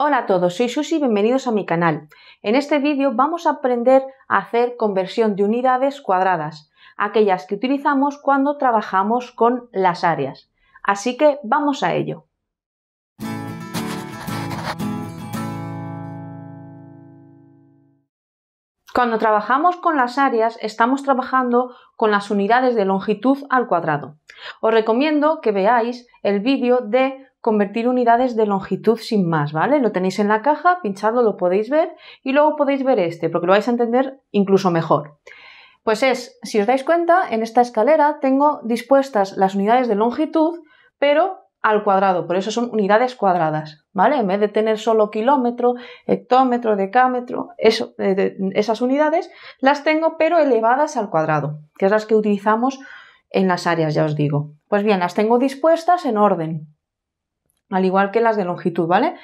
Hola a todos, soy Susi y bienvenidos a mi canal. En este vídeo vamos a aprender a hacer conversión de unidades cuadradas, aquellas que utilizamos cuando trabajamos con las áreas. Así que vamos a ello. Cuando trabajamos con las áreas estamos trabajando con las unidades de longitud al cuadrado. Os recomiendo que veáis el vídeo de convertir unidades de longitud sin más, ¿vale? Lo tenéis en la caja, pinchadlo, lo podéis ver y luego podéis ver este, porque lo vais a entender incluso mejor. Pues es, si os dais cuenta, en esta escalera tengo dispuestas las unidades de longitud, pero al cuadrado, por eso son unidades cuadradas, ¿vale? En vez de tener solo kilómetro, hectómetro, decámetro, eso, esas unidades las tengo pero elevadas al cuadrado, que es las que utilizamos en las áreas, ya os digo. Pues bien, las tengo dispuestas en orden, al igual que las de longitud, ¿vale?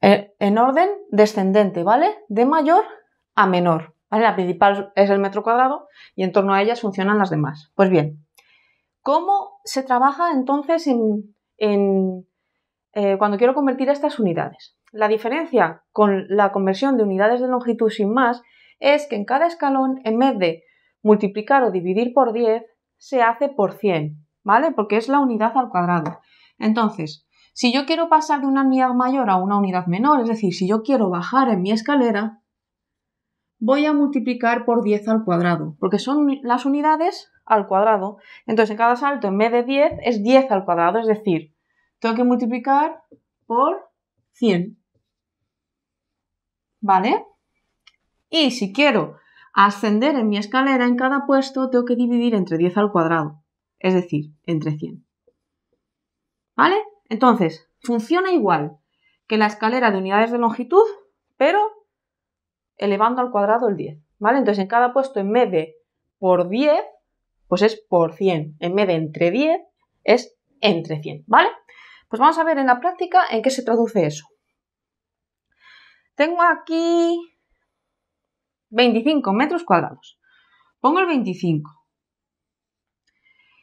Eh, en orden descendente, ¿vale? De mayor a menor. La principal es el metro cuadrado y en torno a ellas funcionan las demás. Pues bien, ¿cómo se trabaja entonces en, eh, cuando quiero convertir estas unidades? La diferencia con la conversión de unidades de longitud sin más es que en cada escalón, en vez de multiplicar o dividir por 10, se hace por 100, ¿vale? Porque es la unidad al cuadrado. Entonces, si yo quiero pasar de una unidad mayor a una unidad menor, es decir, si yo quiero bajar en mi escalera, voy a multiplicar por 10 al cuadrado, porque son las unidades al cuadrado. Entonces, en cada salto, en vez de 10, es 10 al cuadrado, es decir, tengo que multiplicar por 100. ¿Vale? Y si quiero ascender en mi escalera en cada puesto, tengo que dividir entre 10 al cuadrado, es decir, entre 100. ¿Vale? Entonces, funciona igual que la escalera de unidades de longitud, pero elevando al cuadrado el 10, ¿vale? Entonces, en cada puesto, en vez de por 10, pues es por 100. En vez de entre 10, es entre 100, ¿vale? Pues vamos a ver en la práctica en qué se traduce eso. Tengo aquí 25 metros cuadrados. Pongo el 25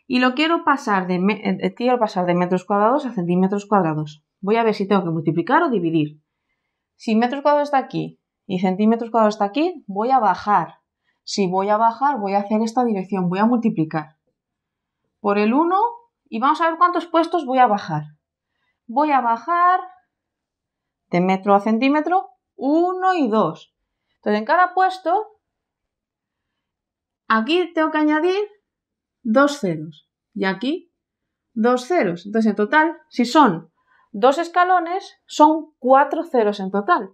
y lo quiero pasar de, eh, eh, quiero pasar de metros cuadrados a centímetros cuadrados. Voy a ver si tengo que multiplicar o dividir. Si metros cuadrados está aquí y centímetros cuadrados está aquí, voy a bajar. Si voy a bajar, voy a hacer esta dirección, voy a multiplicar por el 1 y vamos a ver cuántos puestos voy a bajar. Voy a bajar de metro a centímetro 1 y 2. Entonces, en cada puesto, aquí tengo que añadir dos ceros. Y aquí, dos ceros. Entonces, en total, si son dos escalones, son cuatro ceros en total.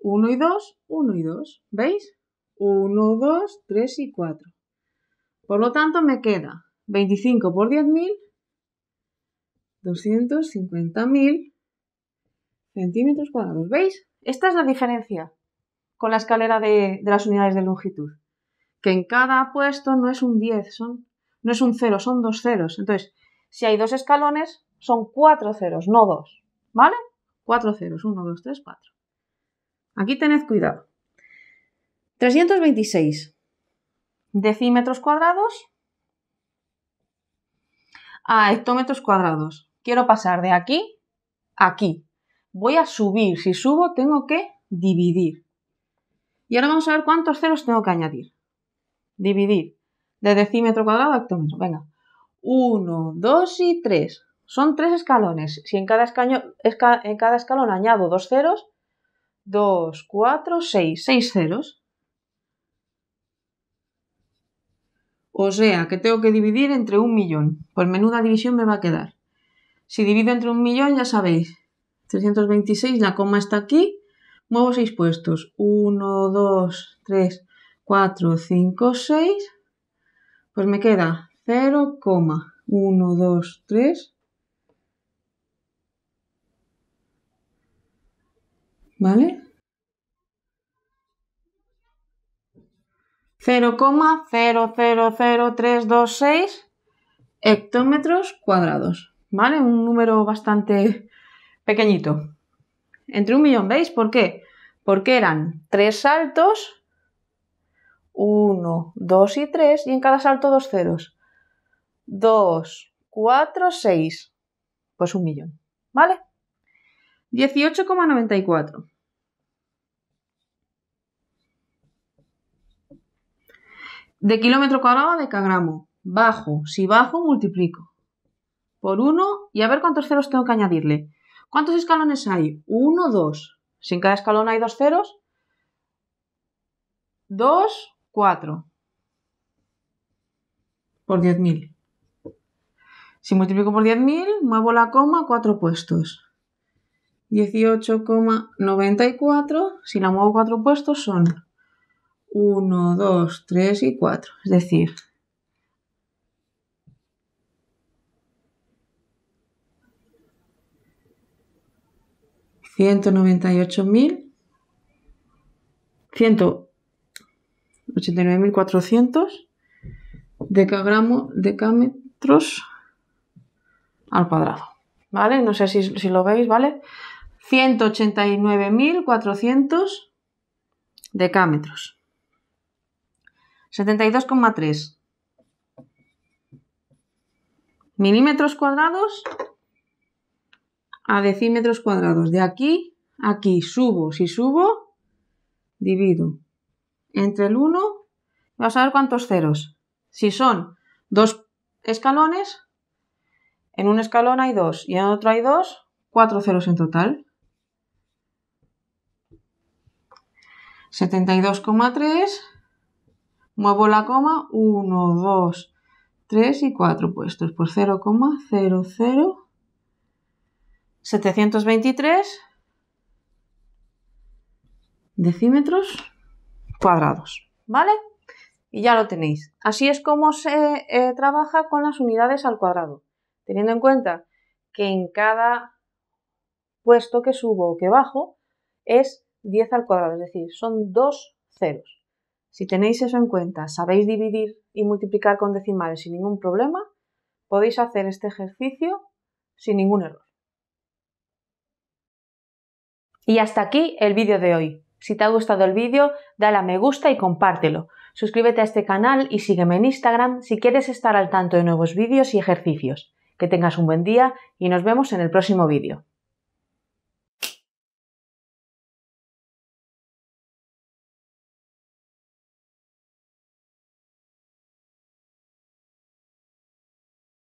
Uno y dos, uno y dos. ¿Veis? Uno, dos, tres y cuatro. Por lo tanto, me queda 25 por 10.000, 250.000 centímetros cuadrados. ¿Veis? Esta es la diferencia con la escalera de, de, las unidades de longitud. Que en cada puesto no es un 10, son no es un cero, son dos ceros. Entonces, si hay dos escalones, son cuatro ceros, no dos. ¿Vale? Cuatro ceros, uno, dos, tres, cuatro. Aquí tened cuidado. 326 decímetros cuadrados a hectómetros cuadrados. Quiero pasar de aquí a aquí. Voy a subir. Si subo, tengo que dividir. Y ahora vamos a ver cuántos ceros tengo que añadir. Dividir de decímetro cuadrado a hectómetro. Venga. 1, 2 y 3. Son tres escalones. Si en cada, en cada escalón añado dos ceros, 2, 4, 6. 6 ceros. O sea que tengo que dividir entre un millón. Pues menuda división me va a quedar. Si divido entre un millón, ya sabéis. 326, la coma está aquí. Muevo 6 puestos. 1, 2, 3, 4, 5, 6. Pues me queda 0,1, 2, 3. ¿Vale? 0,0000326 hectómetros cuadrados. ¿Vale? Un número bastante pequeñito. Entre un millón, ¿veis? ¿Por qué? Porque eran tres saltos 1, 2 y 3 y en cada salto dos ceros. 2, 4, 6. Pues un millón. ¿Vale? 18,94. De kilómetro cuadrado a decagramo. Bajo. Si bajo, multiplico. Por 1 y a ver cuántos ceros tengo que añadirle. ¿Cuántos escalones hay? 1, 2. Si en cada escalón hay dos ceros, 2, 4. Por 10.000. Si multiplico por 10.000, muevo la coma 4 puestos. 18,94. Si la muevo 4 puestos son 1, 2, 3 y 4. Es decir, ciento noventa y ocho mil ciento ochenta y nueve mil cuatrocientos decagramos decámetros al cuadrado. ¿Vale? No sé si, si lo veis, ¿vale? 189.400 decámetros. 72,3 milímetros cuadrados a decímetros cuadrados. De aquí a aquí subo. Si subo, divido entre el 1. Vamos a ver cuántos ceros. Si son dos escalones, en un escalón hay dos y en otro hay dos, cuatro ceros en total. 72,3. Muevo la coma. 1, 2, 3 y 4 puestos por 0,00. 723 decímetros cuadrados. ¿Vale? Y ya lo tenéis. Así es como se eh, trabaja con las unidades al cuadrado. Teniendo en cuenta que en cada puesto que subo o que bajo es 10 al cuadrado, es decir, son dos ceros. Si tenéis eso en cuenta, sabéis dividir y multiplicar con decimales sin ningún problema, podéis hacer este ejercicio sin ningún error. Y hasta aquí el vídeo de hoy. Si te ha gustado el vídeo, dale a me gusta y compártelo. Suscríbete a este canal y sígueme en Instagram si quieres estar al tanto de nuevos vídeos y ejercicios. Que tengas un buen día y nos vemos en el próximo vídeo.